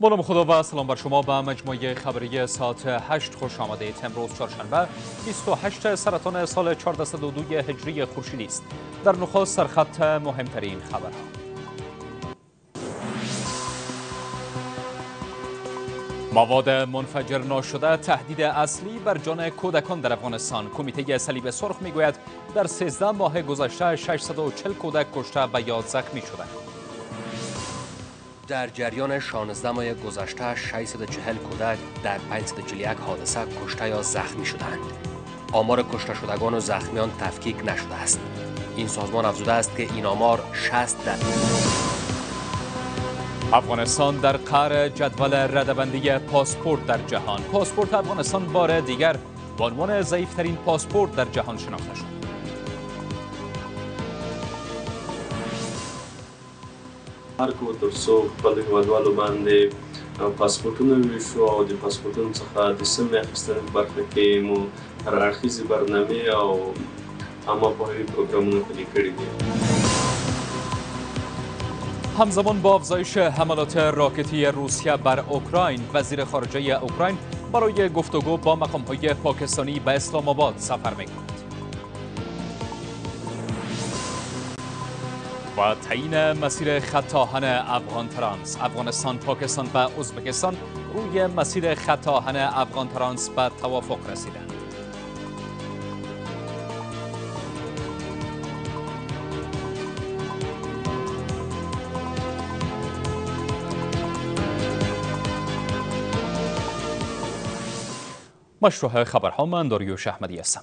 با نام خدا و سلام بر شما به مجموعه خبری ساعت 8 خوش آمده امروز چهارشنبه 28 سرطان سال 1402 هجری خورشیدی است. در نخست سرخط مهمترین خبرها. مواد منفجر ناشده تهدید اصلی بر جان کودکان در افغانستان. کمیته صلیب سرخ می‌گوید در 13 ماه گذشته 640 کودک کشته و یا زخمی شدند در جریان 16 ماه گذشته 640 کودک در 541 حادثه کشته یا زخمی شدند. آمار کشته شدگان و زخمیان تفکیک نشده است. این سازمان افزوده است که این آمار 60 در افغانستان در قهر جدول ردبندی پاسپورت در جهان پاسپورت افغانستان بار دیگر به عنوان ضعیفترین پاسپورت در جهان شناخته شد هر کو تر څو خپل هیوادوالو باندې پاسپورتونه ویشو او د پاسپورتونو څخه د سمې اخیستنې برخه کې مو هر اړخیزې برنامې او عامه پوهاوي پروګرامونه پلي کړي دي. همزمان با افزایش حملات راکتی روسیه بر اوکراین وزیر خارجه اوکراین برای گفتگو با مقامهای پاکستانی به اسلام آباد سفر می‌کند. و تعیین مسیر خط افغان ترانس. افغانستان پاکستان و ازبکستان روی مسیر خط افغان ترانس به توافق رسیدند. مشروع خبرها من داریوش احمدی هستم.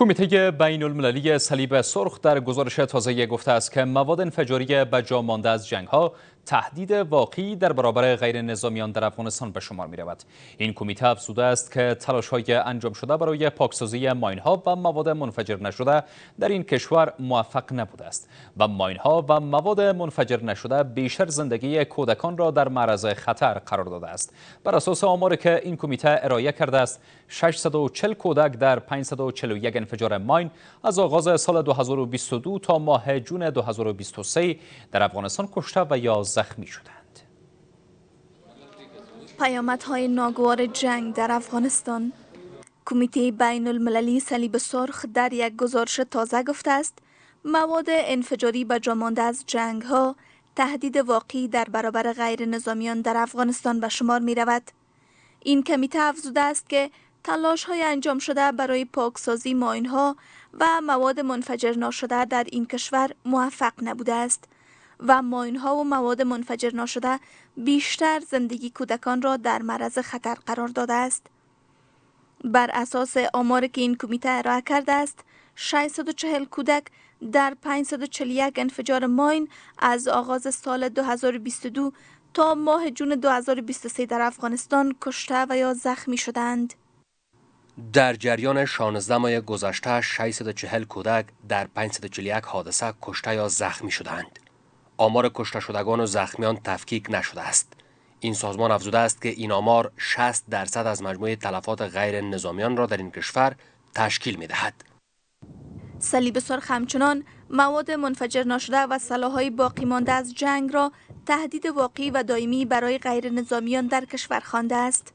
کمیته بین المللی صلیب سرخ در گزارش تازه گفته است که مواد انفجاری به جا مانده از جنگ ها تهدید واقعی در برابر غیر نظامیان در افغانستان به شمار می رود. این کمیته افزوده است که تلاش های انجام شده برای پاکسازی ماین ها و مواد منفجر نشده در این کشور موفق نبوده است و ماین ها و مواد منفجر نشده بیشتر زندگی کودکان را در معرض خطر قرار داده است. بر اساس آماری که این کمیته ارائه کرده است 640 کودک در 541 انفجار ماین از آغاز سال 2022 تا ماه جون 2023 در افغانستان کشته و یا زخمی شدند. پیامدهای ناگوار جنگ در افغانستان کمیته بین المللی صلیب سرخ در یک گزارش تازه گفته است مواد انفجاری به جامانده از جنگ ها تهدید واقعی در برابر غیر نظامیان در افغانستان به شمار می رود. این کمیته افزوده است که تلاش های انجام شده برای پاکسازی ماین ها و مواد منفجر ناشده در این کشور موفق نبوده است و ماین ها و مواد منفجر ناشده بیشتر زندگی کودکان را در معرض خطر قرار داده است. بر اساس آماری که این کمیته ارائه کرده است 640 کودک در 541 انفجار ماین از آغاز سال 2022 تا ماه جون 2023 در افغانستان کشته و یا زخمی شدند. در جریان 16 ماه گذشته 640 کودک در 541 حادثه کشته یا زخمی شدند. آمار کشته شدگان و زخمیان تفکیک نشده است. این سازمان افزوده است که این آمار 60 درصد از مجموع تلفات غیر نظامیان را در این کشور تشکیل می دهد. صلیب سرخ همچنان مواد منفجر ناشده و سلاحهای باقی مانده از جنگ را تهدید واقعی و دائمی برای غیر نظامیان در کشور خوانده است.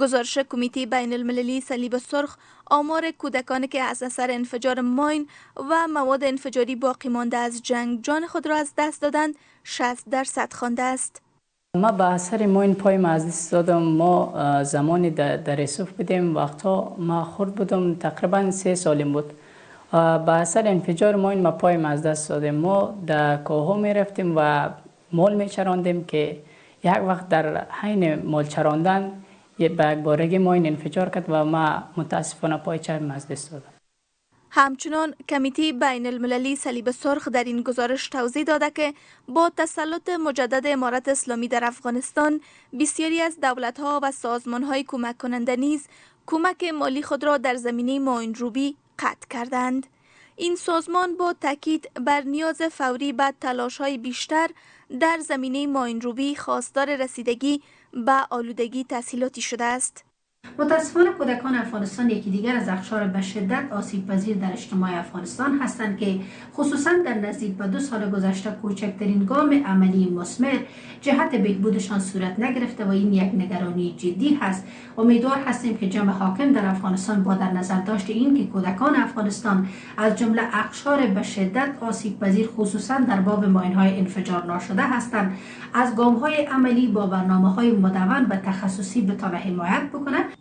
گزارش کمیته بین المللی صلیب سرخ آمار کودکانی که از اثر انفجار ماین و مواد انفجاری باقی مانده از جنگ جان خود را از دست دادند 60 درصد خوانده است. ما به اثر ماین پای از دست دادم ما زمانی در, رسوف بودیم وقتا ما خورد بودم تقریبا سه سالیم بود. به اثر انفجار ماین ما پای از دست دادیم. ما در کوه می رفتیم و مال می چراندیم که یک وقت در حین مال چراندن یه بگ بارگی ما این انفجار کرد و ما متاسفانه پای چپ از دست دادم همچنان کمیته بین المللی صلیب سرخ در این گزارش توضیح داده که با تسلط مجدد امارت اسلامی در افغانستان بسیاری از دولتها و سازمانهای کمک کننده نیز کمک مالی خود را در زمینه ماین روبی قطع کردند. این سازمان با تاکید بر نیاز فوری به های بیشتر در زمینه ماین روبی خواستار رسیدگی به آلودگی تسهیلاتی شده است. متاسفانه کودکان افغانستان یکی دیگر از اخشار به شدت آسیب پذیر در اجتماع افغانستان هستند که خصوصا در نزدیک به دو سال گذشته کوچکترین گام عملی مسمر جهت بهبودشان صورت نگرفته و این یک نگرانی جدی هست. امیدوار هستیم که جمع حاکم در افغانستان با در نظر داشت این که کودکان افغانستان از جمله اخشار به شدت آسیب پذیر خصوصا در باب ماین های انفجار ناشده هستند از گام های عملی با برنامه های مدون به تخصصی بتانه حمایت بکنند.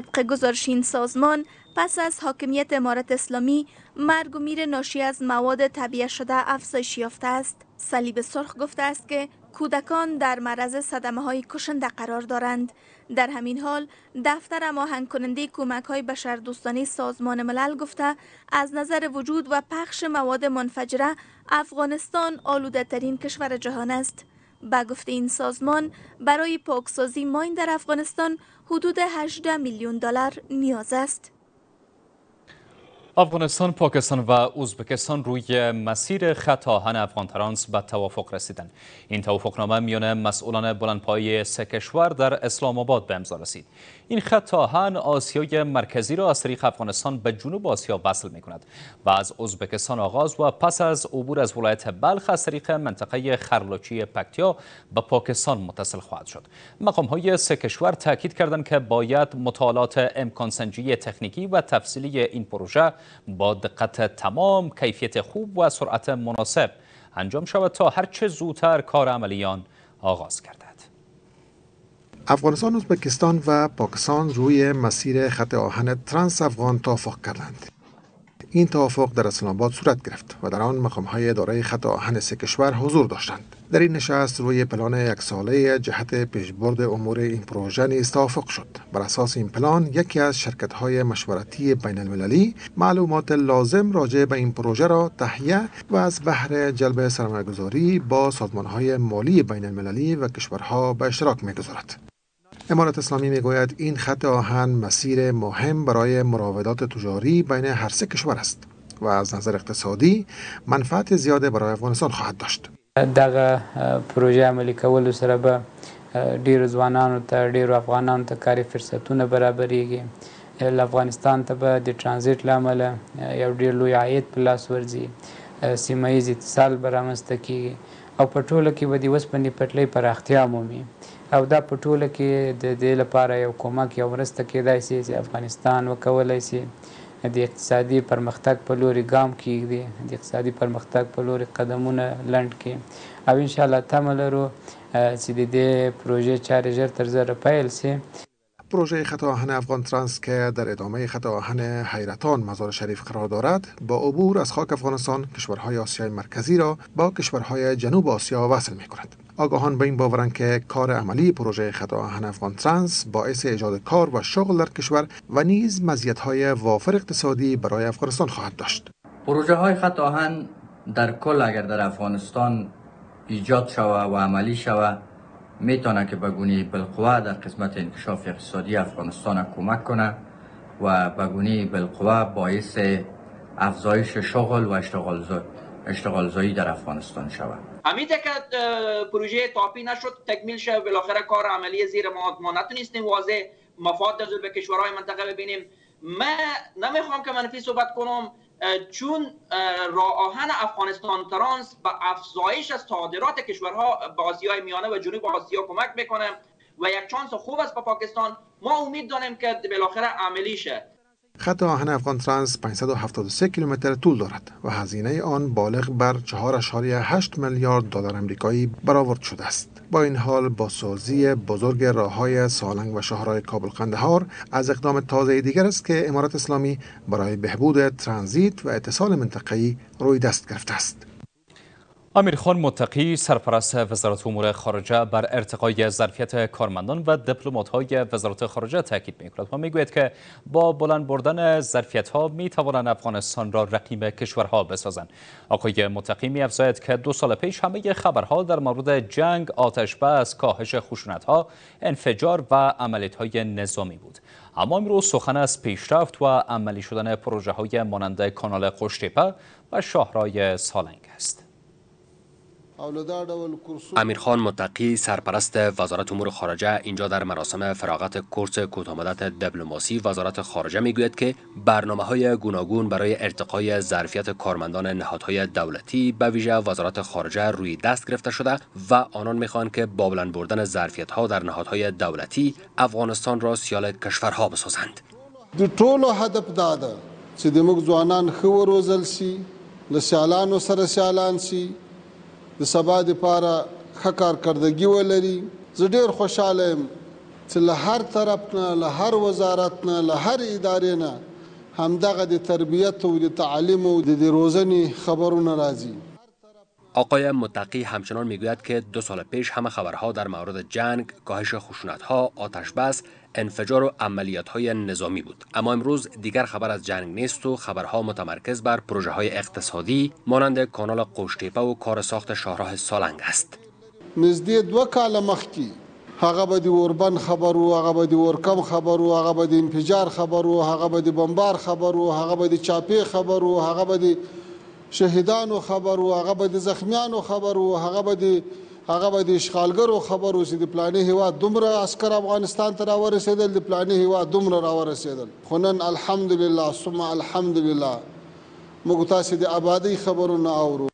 طبق گزارش این سازمان پس از حاکمیت امارت اسلامی مرگ و میر ناشی از مواد طبیعه شده افزایش یافته است. صلیب سرخ گفته است که کودکان در معرض صدمه های کشنده قرار دارند. در همین حال دفتر ماهنگ کننده کمک های بشردوستانه سازمان ملل گفته از نظر وجود و پخش مواد منفجره افغانستان آلوده ترین کشور جهان است. با گفته این سازمان برای پاکسازی ماین در افغانستان حدود 18 میلیون دلار نیاز است. افغانستان، پاکستان و ازبکستان روی مسیر خط آهن افغان ترانس به توافق رسیدند. این توافقنامه میان مسئولان بلندپایه سه کشور در اسلام آباد به امضا رسید. این خط آهن آسیای مرکزی را از طریق افغانستان به جنوب آسیا وصل می کند و از ازبکستان آغاز و پس از عبور از ولایت بلخ از طریق منطقه خرلوچی پکتیا به پاکستان متصل خواهد شد. مقام های سه کشور تاکید کردند که باید مطالعات امکانسنجی تکنیکی و تفصیلی این پروژه با دقت تمام کیفیت خوب و سرعت مناسب انجام شود تا هرچه زودتر کار عملیان آغاز گردد. افغانستان، ازبکستان و پاکستان روی مسیر خط آهن ترانس افغان توافق کردند. این توافق در اسلام آباد صورت گرفت و در آن مقام های دارای خط آهن سه کشور حضور داشتند. در این نشست روی پلان یک ساله جهت پیشبرد امور این پروژه نیز توافق شد. بر اساس این پلان یکی از شرکت های مشورتی بین المللی معلومات لازم راجع به این پروژه را تهیه و از بهر جلب سرمایه‌گذاری با سازمان های مالی بین المللی و کشورها به اشتراک می‌گذارد. امارت اسلامی میگوید این خط آهن مسیر مهم برای مراودات تجاری بین هر سه کشور است و از نظر اقتصادی منفعت زیاد برای افغانستان خواهد داشت. دغه پروژه عملی کولو سره به ډیرو ځوانانو ته ډیرو افغانانو ته کاري فرصتونه برابرېږي افغانستان ته به د ترانزیت لامل یو ډیر لوی عاید په لاس ورځي. سیمه ییز اتصال به رامنځته کیږي. او په ټوله کې به د وسپنې پټلۍ پراختیا مومي او دا په ټوله کې د دې لپاره یو کومک یو مرسته کېدای شي چې افغانستان وکولای شي. د اقتصادي پرمختګ په لوري ګام کېږدي. د اقتصادي پرمختګ په لوري قدمونه لنډ کړي. او ان شاء الله تمه لرو چې د دې پروژې چارې ژر تر ژره پیل شي. پروژه خط آهن افغان ترانس که در ادامه خط آهن حیرتان مزار شریف قرار دارد. با عبور از خاک افغانستان کشورهای آسیای مرکزی را با کشورهای جنوب آسیا وصل می کند آگاهان به این باورند که کار عملی پروژه خط آهن افغان ترانس باعث ایجاد کار و شغل در کشور و نیز های وافر اقتصادی برای افغانستان خواهد داشت. پروژه های خط آهن در کل اگر در افغانستان ایجاد شود و عملی شود می‌تونه که به گونه بالقوه در قسمت انکشاف اقتصادی افغانستان کمک کنه و به گونه بالقوه باعث افزایش شغل و اشتغال زایی در افغانستان شود همیده که پروژه تاپی نشد تکمیل شد بالاخره کار عملی زیر ما ما نتونستیم واضح مفاد به کشورهای منطقه ببینیم. من نمی‌خوام که منفی صحبت کنم چون راه آهن افغانستان ترانس به افزایش از صادرات کشورها به آسیای میانه و جنوب آسیا کمک می‌کنه و یک چانس خوب است به پاکستان. ما امید داریم که بالاخره عملی شه. خط آهن افغان ترانس 573 کیلومتر طول دارد و هزینه آن بالغ بر 4.8 میلیارد دلار آمریکایی برآورد شده است. با این حال با سازی بزرگ راه های سالنگ و شهرهای کابل قندهار از اقدام تازه دیگر است که امارات اسلامی برای بهبود ترانزیت و اتصال منطقه‌ای روی دست گرفته است. امیر خان متقی سرپرست وزارت امور خارجه بر ارتقای ظرفیت کارمندان و دیپلمات های وزارت خارجه تاکید می کند و می‌گوید که با بلند بردن ظرفیت ها می توانند افغانستان را رقیب کشورها بسازند. آقای متقی می افزاید که دو سال پیش همه خبرها در مورد جنگ آتش بس کاهش خشونت ها انفجار و عملیات های نظامی بود. اما امروز سخن از پیشرفت و عملی شدن پروژه های مانند کانال قشتیپه و شاهرای سالنگ. امیرخان متقی سرپرست وزارت امور خارجه اینجا در مراسم فراغت کورس کوتاهمدت دیپلماسی وزارت خارجه می‌گوید که برنامه های گوناگون برای ارتقای ظرفیت کارمندان نهادهای دولتی به ویژه وزارت خارجه روی دست گرفته شده و آنان می‌خوان که با بلند بردن ظرفیت ها در نهادهای دولتی افغانستان را سیال کشورها بسازند. د ټولو هدف دا ده چې د موږ ځوانان ښه وروزل شي له سیالانو سره سیالان شي د سبا لپاره ښه کارکردګي ولري. زه ډیر خوشاله یم چې له هر طرف نه له هر وزارت نه له هر ادارې نه همدغه د تربیت و د تعلیم و د روزنې خبرونه راځي. آقای متقی همچنان میگوید که دو سال پیش همه خبرها در مورد جنگ، کاهش خشونتها، آتش بس، انفجار و عملیات های نظامی بود. اما امروز دیگر خبر از جنگ نیست و خبرها متمرکز بر پروژه های اقتصادی مانند کانال قوشتیپه و کار ساخت شاهراه سالنگ است. نزدې دو کال مخکې هغه به د خبر و هغه به اورکم خبر و هغه به انفجار خبر و هغه به د بمبار خبر و هغه به د چاپې خبر و هغه به د شهیدانو خبر و هغه به د زخمیانو خبر و هغه به هغه به د اشغالګرو خبر چې د پلانې هیواد دومره عسكر افغانستان ته راورسېدل د پلانې هیواد دومره راورسېدل خو نن الحمدلله ثم الحمدلله موږ تاسې د آبادی خبرونه اورو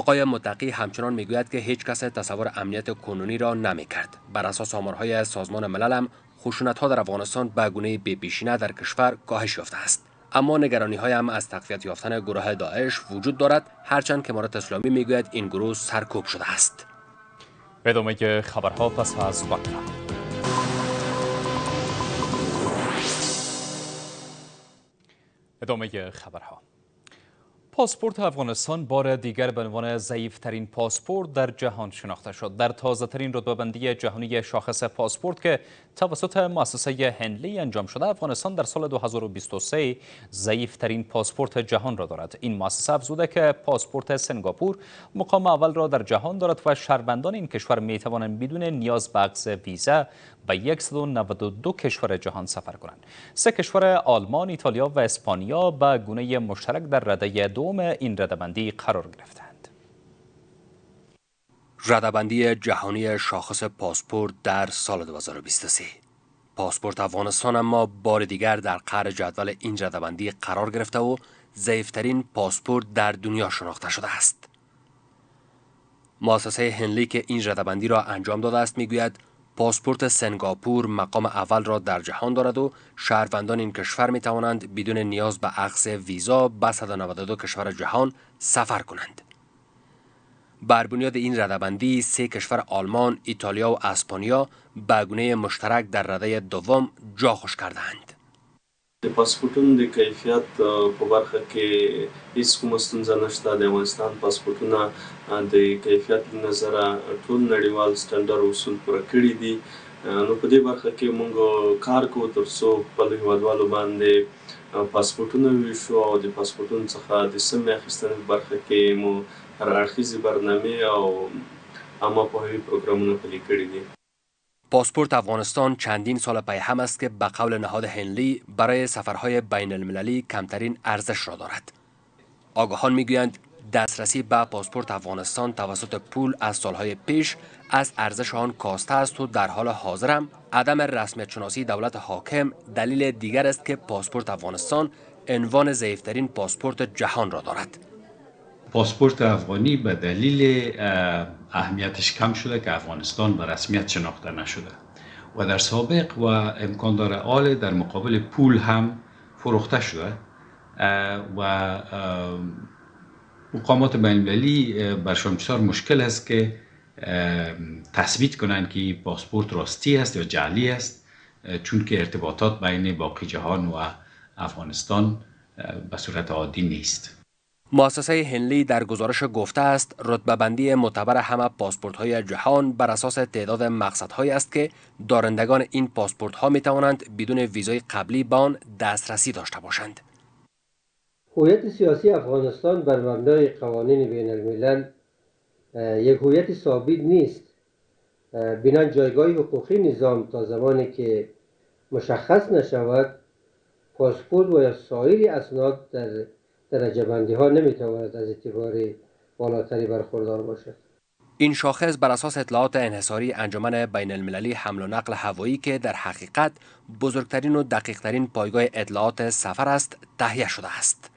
آقای متقی همچنان می‌گوید که هیچ کس تصور امنیت کنونی را نمی کرد. بر اساس آمارهای سازمان ملل هم خشونت ها در افغانستان به گونه بیپیشینه در کشور کاهش یافته است. اما نگرانی های هم از تقویت یافتن گروه داعش وجود دارد هرچند که امارت اسلامی می‌گوید این گروه سرکوب شده است. ادامه خبرها پس از وقت ادامه خبرها. پاسپورت افغانستان بار دیگر به عنوان ضعیفترین پاسپورت در جهان شناخته شد. در تازه ترین رتبه بندی جهانی شاخص پاسپورت که توسط مؤسسه هنلی انجام شده افغانستان در سال 2023 ضعیفترین پاسپورت جهان را دارد. این مؤسسه افزوده که پاسپورت سنگاپور مقام اول را در جهان دارد و شهروندان این کشور می توانند بدون نیاز به ویزا به 192 کشور جهان سفر کنند. سه کشور آلمان، ایتالیا و اسپانیا به گونه مشترک در رده دوم این ردبندی قرار گرفتند. ردبندی جهانی شاخص پاسپورت در سال 2023 پاسپورت افغانستان اما بار دیگر در قهر جدول این ردبندی قرار گرفته و ضعیفترین پاسپورت در دنیا شناخته شده است. مؤسسه هنلی که این ردبندی را انجام داده است می‌گوید پاسپورت سنگاپور مقام اول را در جهان دارد و شهروندان این کشور می توانند بدون نیاز به عقص ویزا به 192 کشور جهان سفر کنند. بر بنیاد این رده‌بندی سه کشور آلمان، ایتالیا و اسپانیا به گونه مشترک در رده دوم جا خوش کردند. د پاسپورتونو د کیفیت په برخه کې هیڅ کومه ستونزه نشته د افغانستان پاسپورتونه د کیفیت نظره ټول نړیوال سټنډرډ اصول پوره کړي دي نو په دې برخه کې موږ کار کوو ترڅو خپل هیوادوالو باندې پاسپورتونه ویشو او د پاسپورتونو څخه د سمې اخیستنې برخه کې مو هر اړخیزې برنامې او عامه پوهاوي پروګرامونه پلي کړي دي پاسپورت افغانستان چندین سال پی هم است که به قول نهاد هنلی برای سفرهای بین المللی کمترین ارزش را دارد. آگاهان می‌گویند دسترسی به پاسپورت افغانستان توسط پول از سالهای پیش از ارزش آن کاسته است و در حال حاضر هم عدم رسمیت شناسی دولت حاکم دلیل دیگر است که پاسپورت افغانستان عنوان ضعیفترین پاسپورت جهان را دارد. پاسپورت افغانی به دلیل اهمیتش کم شده که افغانستان به رسمیت شناخته نشده. و در سابق و امکان داره آل در مقابل پول هم فروخته شده. و مقامات بین المللی برشان بسیار مشکل است که تثبیت کنند که پاسپورت راستی است یا جعلی است چون که ارتباطات بین باقی جهان و افغانستان به صورت عادی نیست. مؤسسه هنلی در گزارش گفته است رتبه بندی معتبر همه پاسپورت های جهان بر اساس تعداد مقصدهایی است که دارندگان این پاسپورت ها می توانند بدون ویزای قبلی به آن دسترسی داشته باشند. هویت سیاسی افغانستان بر مبنای قوانین بین الملل یک هویت ثابت نیست بنا جایگاه حقوقی نظام تا زمانی که مشخص نشود پاسپورت و یا سایر اسناد در درجه بندی ها نمی‌تواند از اعتبار بالاتری برخوردار باشد این شاخص بر اساس اطلاعات انحصاری انجمن بین المللی حمل و نقل هوایی که در حقیقت بزرگترین و دقیقترین پایگاه اطلاعات سفر است تهیه شده است.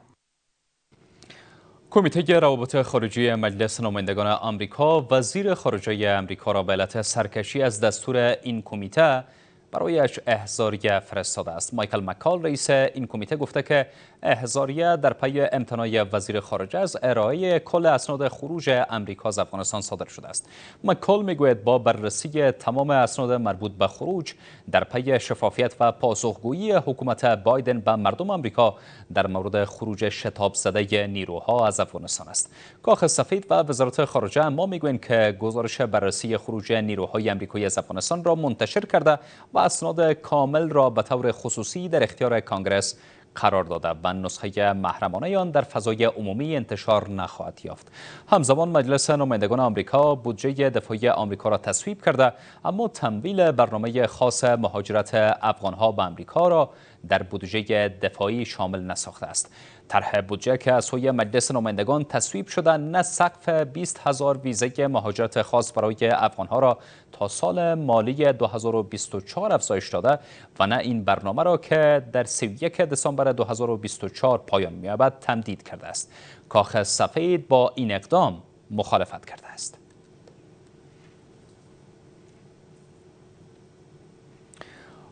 کمیته روابط خارجی مجلس نمایندگان آمریکا وزیر خارجه آمریکا را به علت سرکشی از دستور این کمیته برایش احزاریه فرستاده است. مایکل مکال رئیس این کمیته گفته که احزاریه در پی امتناع وزیر خارجه از ارائه کل اسناد خروج امریکا از افغانستان صادر شده است. مکال می‌گوید با بررسی تمام اسناد مربوط به خروج در پی شفافیت و پاسخگویی حکومت بایدن به مردم آمریکا در مورد خروج شتاب زده نیروها از افغانستان است. کاخ سفید و وزارت خارجه اما می‌گویند که گزارش بررسی خروج نیروهای آمریکایی از افغانستان را منتشر کرده و اسناد کامل را به طور خصوصی در اختیار کانگرس قرار داده. و نسخه محرمانه آن در فضای عمومی انتشار نخواهد یافت. همزمان مجلس نمایندگان آمریکا بودجه دفاعی آمریکا را تصویب کرده اما تمویل برنامه خاص مهاجرت افغانها به آمریکا را در بودجه دفاعی شامل نساخته است. طرح بودجه که از سوی مجلس نمایندگان تصویب شده نه سقف 20 هزار ویزه مهاجرت خاص برای افغانها را تا سال مالی 2024 افزایش داده و نه این برنامه را که در 31 دسامبر 2024 پایان می‌یابد تمدید کرده است. کاخ سفید با این اقدام مخالفت کرده است.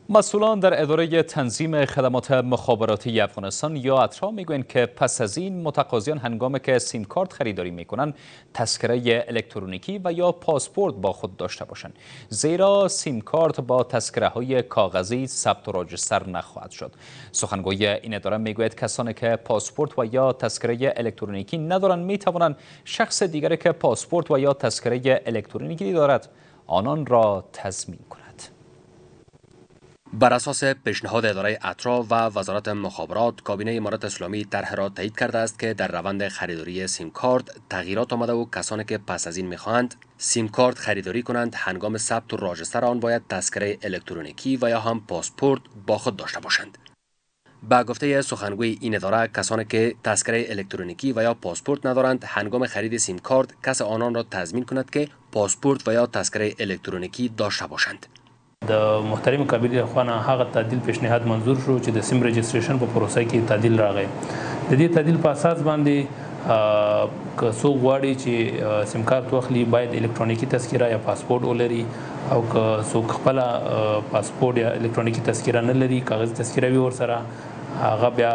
مسئولان در اداره تنظیم خدمات مخابراتی افغانستان یا اترا می‌گویند که پس از این متقاضیان هنگامی که سیم کارت خریداری می‌کنند تذکره الکترونیکی و یا پاسپورت با خود داشته باشند. زیرا سیم کارت با تذکره های کاغذی ثبت و راجستر نخواهد شد. سخنگوی این اداره می‌گوید کسانی که پاسپورت و یا تذکره الکترونیکی ندارند می‌توانند شخص دیگری که پاسپورت و یا تذکره الکترونیکی دارد آنان را تضمین کنند. بر اساس پیشنهاد اداره اطرا و وزارت مخابرات کابینه امارات اسلامی طرح را تایید کرده است که در روند خریداری سیم کارت تغییرات آمده و کسانی که پس از این می‌خواهند سیم کارت خریداری کنند هنگام ثبت و راجستر آن باید تذکره الکترونیکی و یا هم پاسپورت با خود داشته باشند. با گفته سخنگوی این اداره کسانی که تذکره الکترونیکی و یا پاسپورت ندارند هنگام خرید سیم کارت کس آنان را تضمین کند که پاسپورت و یا تذکره الکترونیکی داشته باشند. د محترم کابینې خوا نه هغه تعدیل پیشنهاد منظور شو چې د سیم رجستریشن په پروسه کې تعدیل راغی. د دې تعدیل په اساس باندې که څوک غواړي چې سیم کارت واخلي باید الکترونیکی تذکره یا پاسپورت ولري او که څوک خپل پاسپورت یا الکترونیکی تذکره نه لري کاغذ تذکره وي ورسره هغه بیا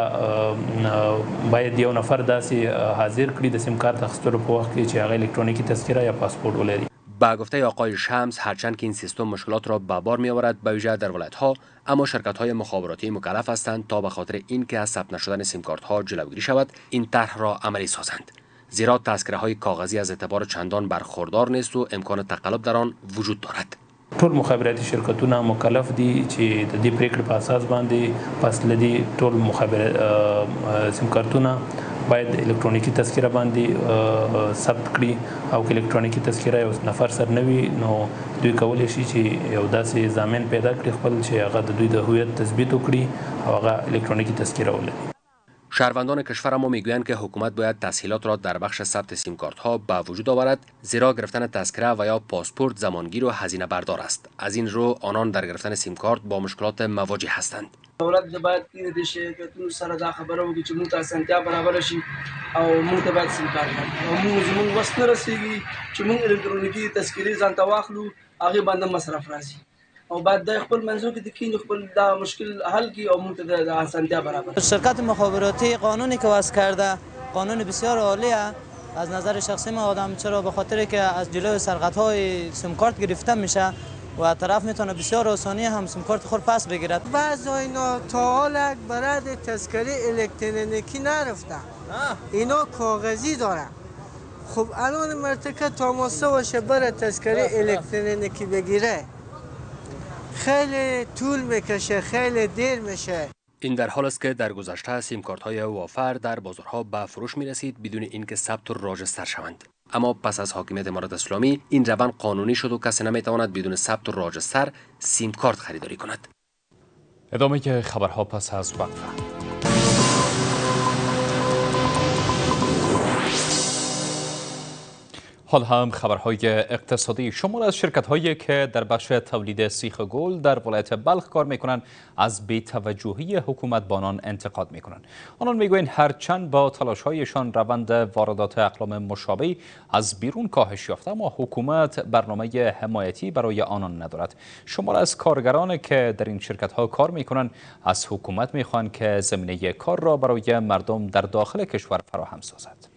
باید یو نفر داسې حاضر کړي د سیم کارت اخیستلو په وخت کې چې هغه الکترونیکی تذکره یا پاسپورت ولري با گفته آقای شمس هرچند که این سیستم مشکلات را به بار می آورد به ویژه در ولایت ها اما شرکت های مخابراتی مکلف هستند تا به خاطر اینکه از ثبت نشدن سیم کارت ها جلوگیری شود این طرح را عملی سازند. زیرا تذکره های کاغذی از اعتبار چندان برخوردار نیست و امکان تقلب در آن وجود دارد. ټول مخابراتي شرکتونه مکلف دي چې د دې پریکړې په اساس پس لدی ټول مخابرات سیم کارتونه باید الکترونیکی تذکره باندې ثبت کړي او الکترونیکی تذکره یو نفر سره نوي نو دوی کولای شي چې یو داسې ضامن پیدا کړي خپل چې هغه د دوی د هویت تثبیت وکړي او هغه الکترونیکی تذکره ولري. شهروندان کشور اما میگویند که حکومت باید تسهیلات را در بخش ثبت سیم کارت ها به وجود آورد زیرا گرفتن تذکره و یا پاسپورت زمانگیر و هزینه بردار است. از این رو آنان در گرفتن سیم کارت با مشکلات مواجه هستند دولت د باید د شرکتونو سره دا خبره وکړي چې موږ ته اسانتیا برابر شي او موږ ته باید سیم کارت او موږ زموږ وس نه رسیږي چې موږ الکترونیکی تذکرې ځان ته واخلو هغه باندې مصرف راځي. او بعد د خپل منځو کې د کین خپل دا مشکل حل کی او موږ ته د اسانتیا برابر شرکت مخابراتی قانونی که وضع کرده قانون بسیار عالیه. از نظر شخصی ما آدم چرا به خاطر که از جلوی سرقت های سیم کارت گرفته میشه و طرف می‌تونه بسیار آسانی هم سیم کارت خود پس بگیرد. بعض اینا تا حال برای تذکره الکترونیکی نرفتن. اینا کاغذی دارن. خب الان مرتکه تاماسه باشه برای تذکره الکترونیکی بگیره. خیلی طول می‌کشه خیلی دیر میشه. این در حال است که در گذشته سیم کارت های وافر در بازارها به فروش می رسید بدون اینکه ثبت و راجستر شوند. اما پس از حاکمیت امارات اسلامی این روند قانونی شد و کسی نمی‌تواند بدون ثبت و راجستر سیم کارت خریداری کند. ادامه که خبرها پس از وقفه. حال هم خبرهای اقتصادی شمار از شرکت هایی که در بخش تولید سیخ گل در ولایت بلخ کار می‌کنند از بیتوجهی حکومت با آنان انتقاد می‌کنند آنان می‌گویند هرچند با تلاش هایشان روند واردات اقلام مشابه از بیرون کاهش یافته اما حکومت برنامه حمایتی برای آنان ندارد. شمار از کارگران که در این شرکت ها کار می‌کنند از حکومت می‌خواهند که زمینه کار را برای مردم در داخل کشور فراهم سازد.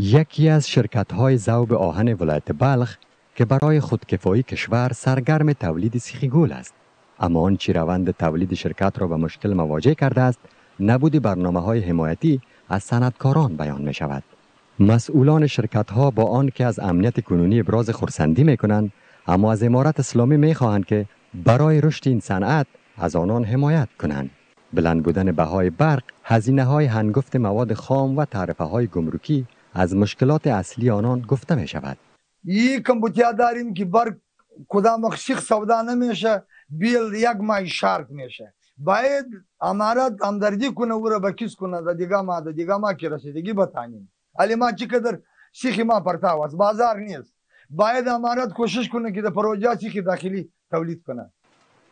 یکی از شرکت های زوب آهن ولایت بلخ که برای خودکفایی کشور سرگرم تولید سیخ گول است. اما آنچه روند تولید شرکت را به مشکل مواجه کرده است نبود برنامه های حمایتی از صنعتکاران بیان می شود مسئولان شرکت ها با آن که از امنیت کنونی ابراز خورسندی می کنند اما از امارت اسلامی می خواهند که برای رشد این صنعت از آنان حمایت کنند. بلند بودن بهای برق هزینه های هنگفت مواد خام و تعرفه های گمرکی از مشکلات اصلی آنان گفته می شود. ای کمبوتیا داریم که بر کدام شیخ سودا نمیشه بیل یک مای شارک میشه. باید امارات همدردی کنه او را بکیس کنه؟ دا دیگه ما دا دیگه ما که رسیدگی بتانیم؟ علی ما چقدر سیخی ما پرتاو است؟ بازار نیست. باید امارات کوشش کنه که دا پروژه سیخی داخلی تولید کنه.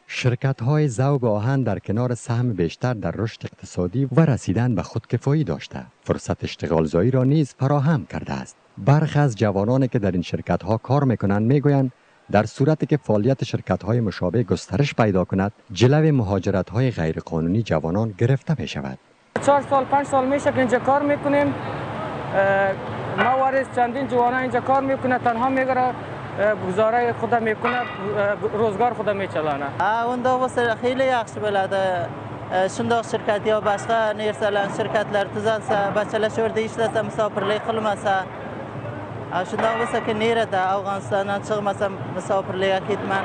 شرکت های زوب آهن در کنار سهم بیشتر در رشد اقتصادی و رسیدن به خودکفایی داشته. فرصت اشتغالزایی را نیز فراهم کرده است. برخی از جوانانی که در این شرکت ها کار می‌کنند می‌گویند در صورتی که فعالیت شرکت های مشابه گسترش پیدا کند جلو مهاجرت های غیرقانونی جوانان گرفته می شود چهار سال پنج سال میشه که اینجا کار می‌کنیم. ما وارث چندین جوانان اینجا کار می‌کنه تنها میگره گزاره خود می‌کنه روزگار خود میچلانه Unda olsa xeyli yaxşı belədir. Şundaq şirkət ya başqa nərsələr şirkətlər düzəlsə, bəçələr orada işləsə, misafirlik qılmasa. Şundaq olsa ki, nerede Afganistandan çıxmasa misafirliyə getmən.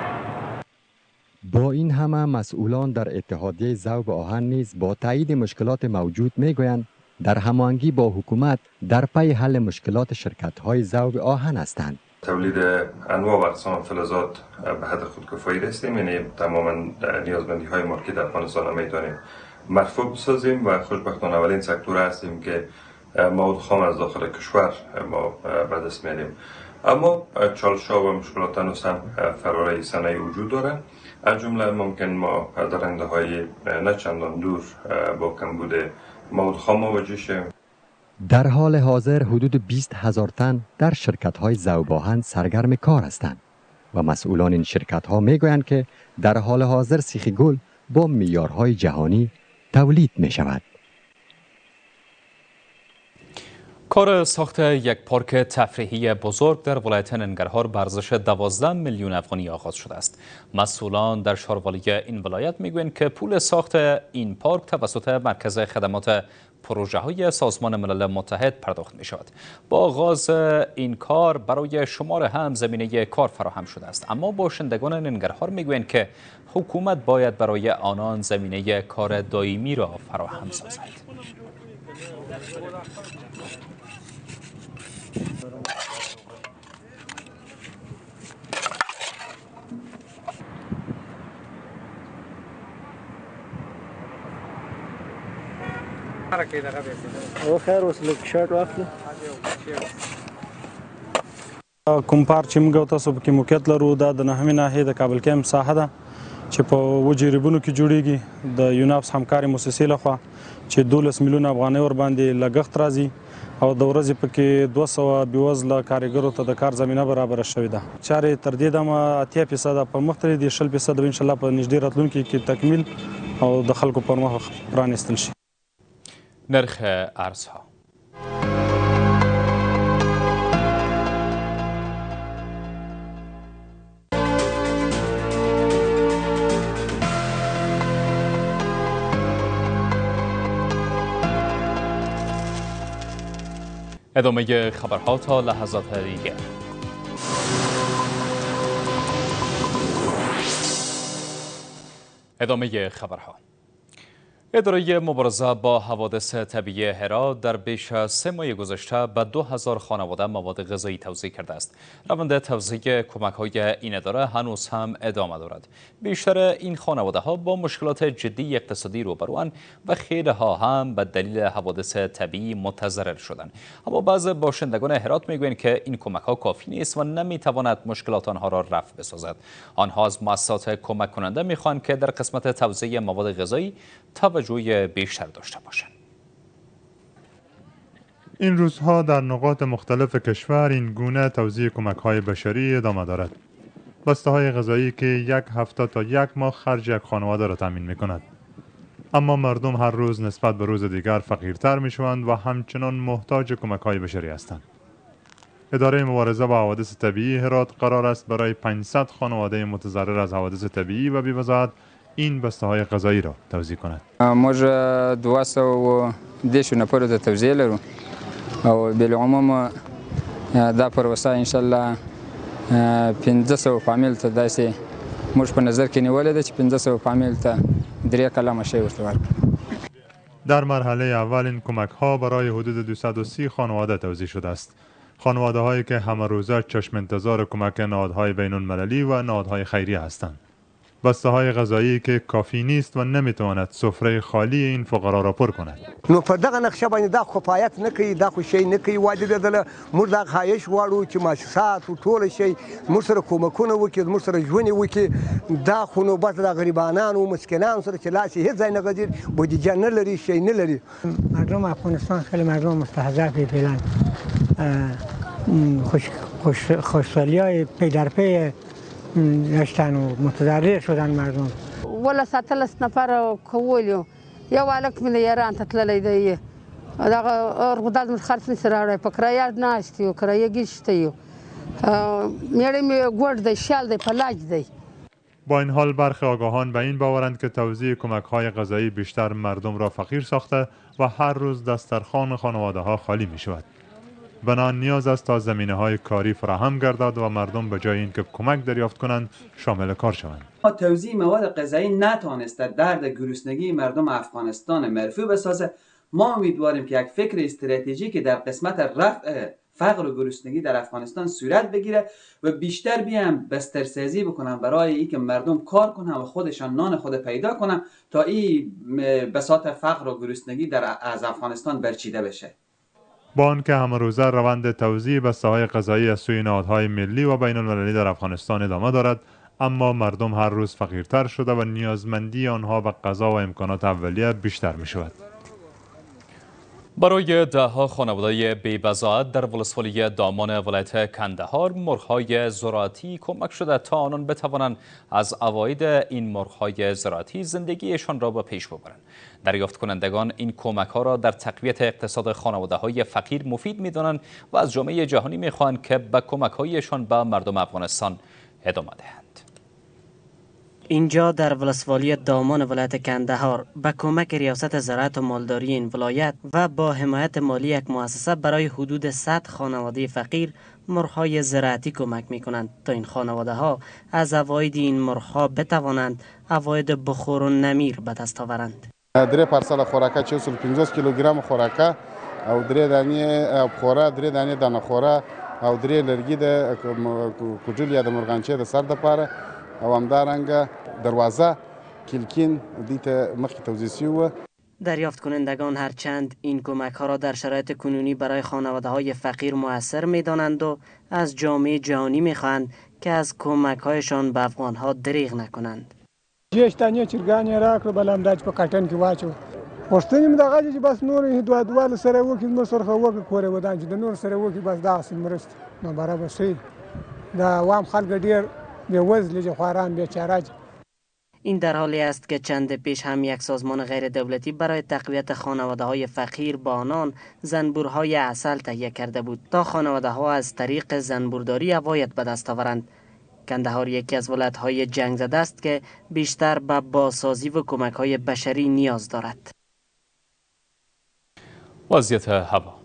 با این همه مسئولان در اتحادیه زوب آهن نیز با تایید مشکلات موجود می‌گویند در هماهنگی با حکومت در پی حل مشکلات شرکت های زوب آهن هستند. تولید انواع و اقسام فلزات به حد خودکفایی رسیدیم. یعنی تماما نیازمندی های مارکت افغانستان می‌تونیم مرفوع بسازیم و خوشبختانه اولین سکتور هستیم که مواد خام از داخل کشور ما به دست میاریم اما چالش و مشکلات هنوز هم فراره صنعی وجود داره از جمله ممکن ما درنده های نه چندان دور با کمبود مواد خام مواجه شیم. در حال حاضر حدود 20 هزار تن در شرکت های زوباهن سرگرم کار هستند و مسئولان این شرکت ها می گویند که در حال حاضر سیخ گل با میارهای جهانی تولید می شود. کار ساخت یک پارک تفریحی بزرگ در ولایت ننگرهار به ارزش 12 میلیون افغانی آغاز شده است. مسئولان در شاروالی این ولایت می‌گویند که پول ساخت این پارک توسط مرکز خدمات پروژه های سازمان ملل متحد پرداخت می شود. با آغاز این کار برای شمار هم زمینه کار فراهم شده است اما باشندگان ننگرهار می‌گویند که حکومت باید برای آنان زمینه کار دائمی را فراهم سازد. او خیر اوس لږ شرټ واخلو. کوم پار چې موږ تاسو په کې موقعیت لرو دا د نهمې ناحیې د کابل کیم ساحه ده چې په وجریبونو کې جوړیږي د یوناپس همکاري مؤسسې لخوا چې 12 میلیون افغانۍ ور باندې لګښت راځي او د ورځې پکې 200 بيوزله کارګرو ته د کار زمينه برابر شوې ده. چارې تر دې دمه اتیا فیصد په مختلف دي شل فیصد ان شاء الله په نږدې راتلونکي کې تکمیل او د خلکو پر مخ پرانستل شي نرخ ارزها. ادامه خبرها تا لحظات دیگر. ادامه خبرها. اداره مبارزه با حوادث طبیعی هرا در بیش از سه ماه گذشته به دو هزار خانواده مواد غذایی توزیع کرده است. روند توزیع کمک های این اداره هنوز هم ادامه دارد. بیشتر این خانواده ها با مشکلات جدی اقتصادی روبروان و خیلی ها هم به دلیل حوادث طبیعی متضرر شدند. اما بعض باشندگان هرات می‌گویند که این کمک ها کافی نیست و نمی‌تواند مشکلات آنها را رفع بسازد. آنها از مؤسسات کمک کننده می‌خواهند که در قسمت توزیع مواد غذایی توجه بیشتر داشته باشند. این روزها در نقاط مختلف کشور این گونه توزیع کمک های بشری ادامه دارد. بسته های غذایی که یک هفته تا یک ماه خرج یک خانواده را تامین می کند. اما مردم هر روز نسبت به روز دیگر فقیرتر می شوند و همچنان محتاج کمک های بشری هستند. اداره مبارزه با حوادث طبیعی هرات قرار است برای 500 خانواده متضرر از حوادث طبیعی و بی‌وضاحت این بسته های غذایی را توزیع کند. موږ 210 نفرو ته توزیع لرو او بالعموم دا پروسه ان شاء الله 1500 فامیل ته داسې موږ په نظر کې نیولې ده چې 1500 فامیل ته درې کلمه شی ورته ورکړو در مرحله اول این کمک ها برای حدود 230 خانواده توزیع شده است. خانواده هایی که همه روزه چشم انتظار کمک نهادهای بین المللی و نهادهای خیریه هستند. بسته های غذایی که کافی نیست و نمیتواند سفره خالی این فقرا را پر کند. نو په دغه نقشه باندې دا کفایت نه کوي دا خو شی نه کوي واجب دله موږ دا خواهش غواړو چې مؤسسات ټول شي موږ سره کومکونه وکړي موږ سره ژوند وکړي. دا خو نو بس د غریبانو مسکینانو سره چې لاس هیڅ ځای نه غځي بودیجه نه لري شی نه لري. مردم افغانستان خیلی مردم مستحضر فعلا. خوش خوش خوشحالی های پی در پی داشتن و متضرر شدن مردم. ولا ساتلس نفر کولیو یو الک مې ایران ته تللی دی. دغه ارغداد مې خرڅ په کرایه ناست یو کرایه یو. ګوډ دی شال دی پلاج دی. با این حال برخی آگاهان به این باورند که توزیع کمک های غذایی بیشتر مردم را فقیر ساخته و هر روز دسترخوان خانواده ها خالی می شود. بنان نیاز است تا زمینه های کاری فراهم گردد و مردم به جای اینکه کمک دریافت کنند شامل کار شوند. توزیع مواد غذایی نتوانسته درد گرسنگی مردم افغانستان مرفوع بسازه ما امیدواریم که یک فکر استراتژیک در قسمت رفع فقر و گرسنگی در افغانستان صورت بگیره و بیشتر بیام بسترسازی بکنن برای اینکه مردم کار کنن و خودشان نان خود پیدا کنن تا این بساط فقر و گرسنگی در از افغانستان برچیده بشه با آنکه همه روزه روند توزیع بسته های غذایی از سوی نهادهای ملی و بین المللی در افغانستان ادامه دارد اما مردم هر روز فقیرتر شده و نیازمندی آنها به غذا و امکانات اولیه بیشتر می شود. برای ده ها خانواده بی‌بضاعت در ولسوالی دامان ولایت کندهار مرغ‌های زراعتی کمک شده تا آنان بتوانند از اواید این مرغ‌های زراعتی زندگیشان را به پیش ببرند. دریافت کنندگان این کمک ها را در تقویت اقتصاد خانواده های فقیر مفید می دانند و از جامعه جهانی می خواهند که به کمک هایشان به مردم افغانستان ادامه دهند. اینجا در ولسوالی دامان ولایت کندهار به کمک ریاست زراعت و مالداری این ولایت و با حمایت مالی یک مؤسسه برای حدود 100 خانواده فقیر مرغهای زراعتی کمک می کنند تا این خانواده ها از اواید این مرغها بتوانند اواید بخور و نمیر به دست آورند. درې پارسله خوراکه چې 50 کیلوګرام خوراکه او درې دانې خوره درې دانې دانه خوره او درې لرګي د کوجل یا د مرغانچې د سر د پاره او همدارنګه دروازه کلکین دیت مخکې توضیح و دریافت کنندگان هرچند این کمک ها را در شرایط کنونی برای خانواده های فقیر موثر می دانند و از جامعه جهانی می خواهند که از کمک هایشان به افغان ها دریغ نکنند. جیش تانیه چرګانې راکړه بل همدا چې په کاټن کې واچو. غوښتنې مې دغه چې بس نور دوه دواله سره وکړي نور سره وکړي کورې ودان چې د نور سره وکړي بس دغسې مرستې. نو برابر شي. د عوام خلک ډېر بېوزلي چې خواران بیچاره این در حالی است که چند پیش هم یک سازمان غیر دولتی برای تقویت خانواده های فقیر با آنان زنبورهای اصل تهیه کرده بود تا خانواده ها از طریق زنبورداری اواید به دست آورند کندهار یکی از ولایت های جنگ زده است که بیشتر به بازسازی و کمک های بشری نیاز دارد. وضعیت هوا